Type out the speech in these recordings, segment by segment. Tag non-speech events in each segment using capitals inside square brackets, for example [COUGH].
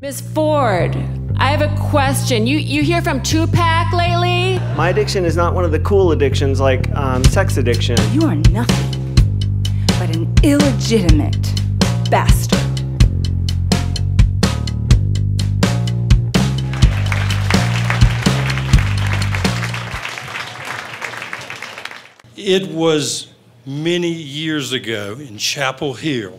Miss Ford, I have a question. You you hear from Tupac lately? My addiction is not one of the cool addictions like um, sex addiction. You are nothing but an illegitimate bastard. It was many years ago in Chapel Hill,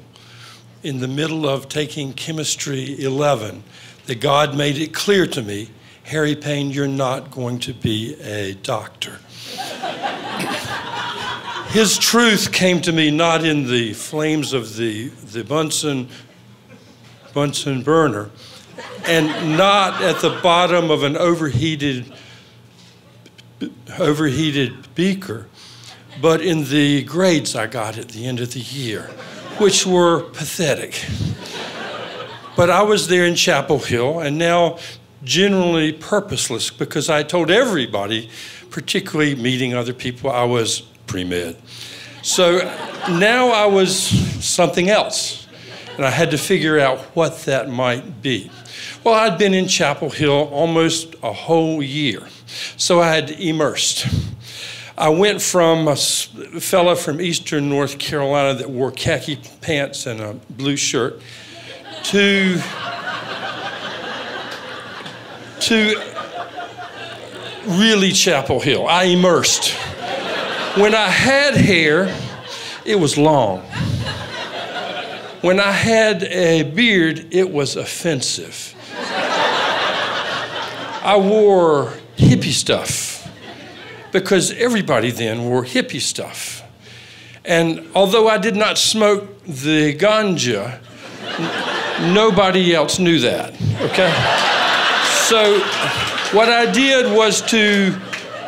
in the middle of taking Chemistry 11, that God made it clear to me Harry Payne, you're not going to be a doctor. [LAUGHS] His truth came to me not in the flames of the, the Bunsen, Bunsen burner and not at the bottom of an overheated, overheated beaker but in the grades I got at the end of the year, which were pathetic. But I was there in Chapel Hill and now generally purposeless because I told everybody, particularly meeting other people, I was pre med. So now I was something else, and I had to figure out what that might be. Well, I'd been in Chapel Hill almost a whole year, so I had immersed. I went from a fella from eastern North Carolina that wore khaki pants and a blue shirt to to really Chapel Hill. I immersed. When I had hair, it was long. When I had a beard, it was offensive. I wore hippie stuff because everybody then wore hippie stuff. And although I did not smoke the ganja, nobody else knew that, okay? So what I did was to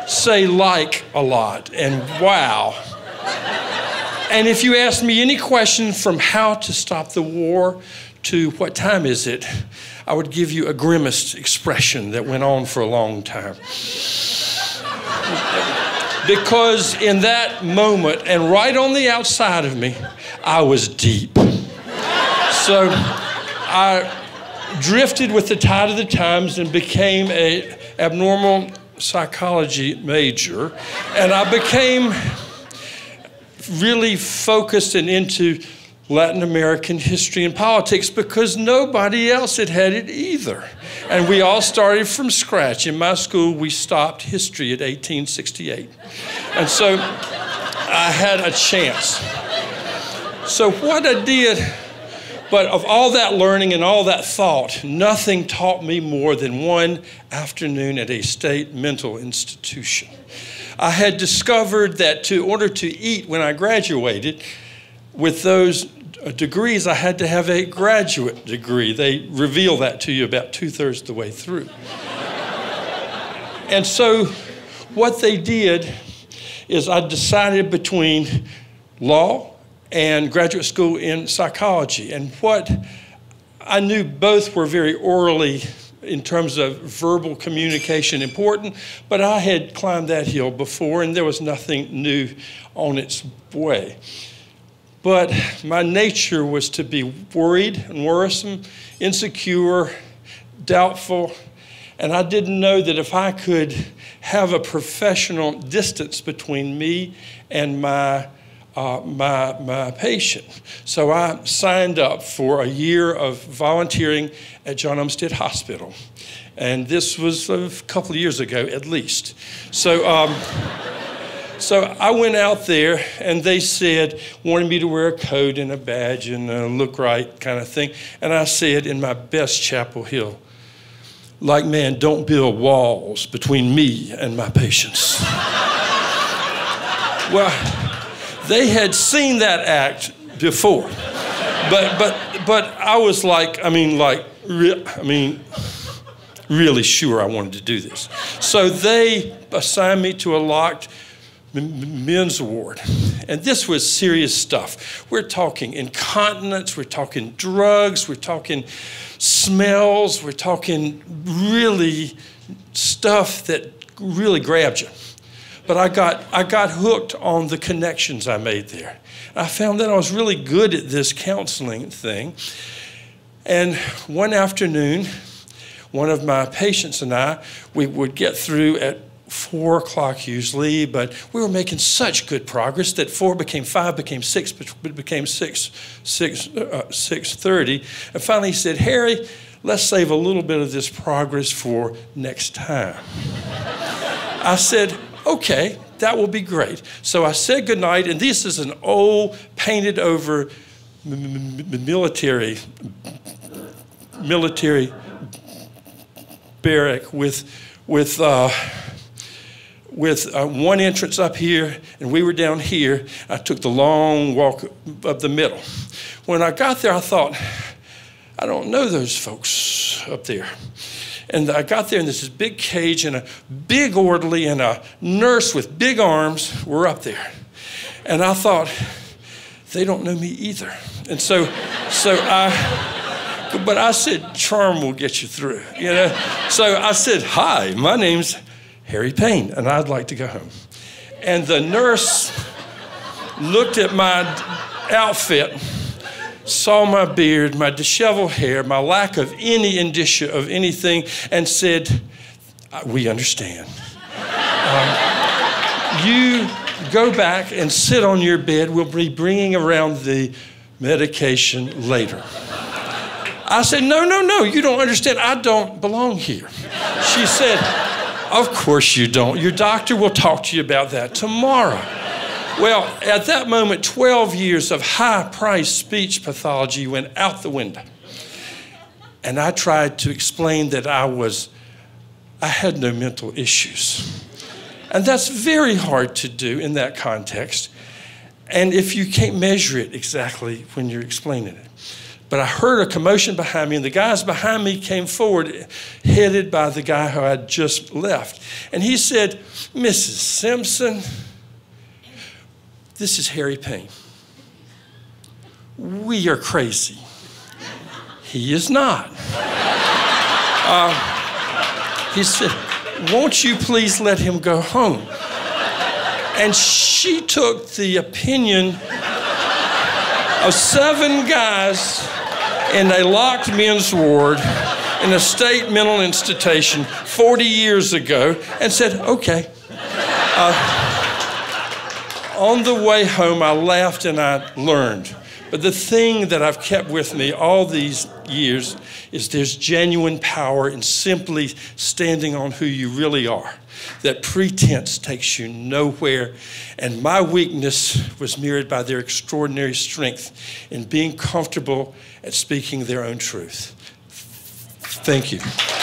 say like a lot and wow. And if you asked me any question from how to stop the war to what time is it, I would give you a grimaced expression that went on for a long time because in that moment, and right on the outside of me, I was deep. So I drifted with the tide of the times and became a abnormal psychology major, and I became really focused and into Latin American history and politics because nobody else had had it either. And we all started from scratch. In my school, we stopped history at 1868. And so I had a chance. So, what I did, but of all that learning and all that thought, nothing taught me more than one afternoon at a state mental institution. I had discovered that to order to eat when I graduated, with those degrees, I had to have a graduate degree. They reveal that to you about two thirds of the way through. and so, what they did is I decided between law and graduate school in psychology. And what I knew both were very orally, in terms of verbal communication, important, but I had climbed that hill before and there was nothing new on its way. But my nature was to be worried and worrisome, insecure, doubtful, and I didn't know that if I could have a professional distance between me and my, uh, my, my patient. So I signed up for a year of volunteering at John Umstead Hospital. And this was a couple of years ago at least. So, um, so I went out there and they said, wanted me to wear a coat and a badge and a look right kind of thing. And I said in my best Chapel Hill, like man, don't build walls between me and my patients. [LAUGHS] well, they had seen that act before. But, but, but I was like, I mean, like, I mean, really sure I wanted to do this. So they assigned me to a locked men's ward. And this was serious stuff. We're talking incontinence, we're talking drugs, we're talking smells, we're talking really stuff that really grabbed you. But I got, I got hooked on the connections I made there. I found that I was really good at this counseling thing. And one afternoon, one of my patients and I, we would get through at four o'clock usually, but we were making such good progress that four became five, became six, became six, six, uh, six thirty. And finally, he said, "Harry, let's save a little bit of this progress for next time." I said, "Okay, that will be great." So I said goodnight, and this is an old, painted over military military barrack with with. Uh, with uh, one entrance up here, and we were down here. I took the long walk up the middle. When I got there, I thought, I don't know those folks up there. And I got there, and there's this big cage, and a big orderly and a nurse with big arms were up there. And I thought, they don't know me either. And so, so I, but I said, charm will get you through, you know? So I said, hi, my name's Harry Payne, and I'd like to go home. And the nurse looked at my outfit, saw my beard, my disheveled hair, my lack of any indicia of anything, and said, We understand. Um, you go back and sit on your bed. We'll be bringing around the medication later. I said, No, no, no, you don't understand. I don't belong here. She said, of course you don't. Your doctor will talk to you about that tomorrow. Well, at that moment, 12 years of high priced speech pathology went out the window. And I tried to explain that I was, I had no mental issues. And that's very hard to do in that context. And if you can't measure it exactly when you're explaining it. But I heard a commotion behind me, and the guys behind me came forward, headed by the guy who had just left. And he said, Mrs. Simpson, this is Harry Payne. We are crazy. He is not. Uh, he said, Won't you please let him go home? And she took the opinion of seven guys in they locked men's ward in a state mental institution 40 years ago and said, okay. Uh, on the way home, I laughed and I learned. But the thing that I've kept with me all these years is there's genuine power in simply standing on who you really are. That pretense takes you nowhere. And my weakness was mirrored by their extraordinary strength in being comfortable at speaking their own truth. Thank you.